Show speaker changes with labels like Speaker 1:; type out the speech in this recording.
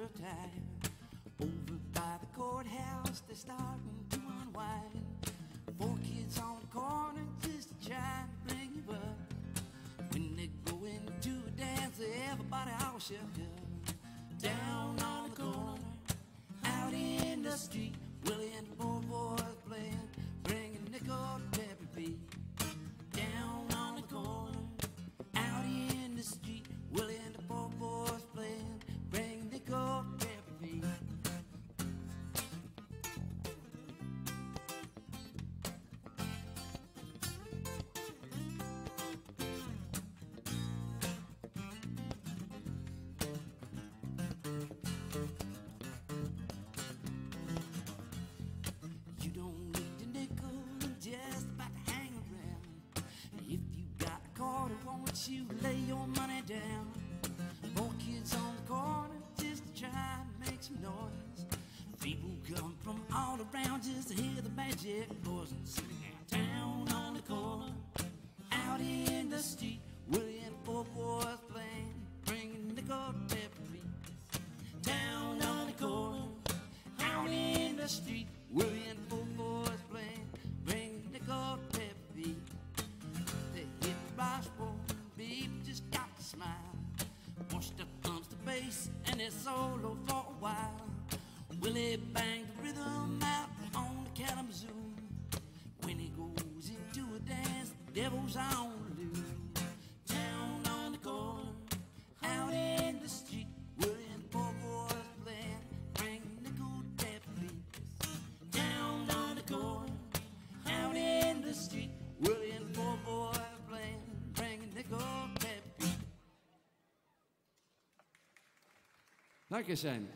Speaker 1: Over by the courthouse, they're starting to unwind. Four kids on the corner just trying to bring you up. When they go into a dance, everybody all shook up. Down on the corner, out in the street, You don't need a nickel, just about to hang around. If you got a quarter, won't you lay your money down? More kids on the corner just to try and make some noise. People come from all around just to hear the magic voice and sing bass and it's solo for a while. Willie banged the rhythm out on the Kalamazoo. When he goes into a dance, the devil's on
Speaker 2: Dankeschön.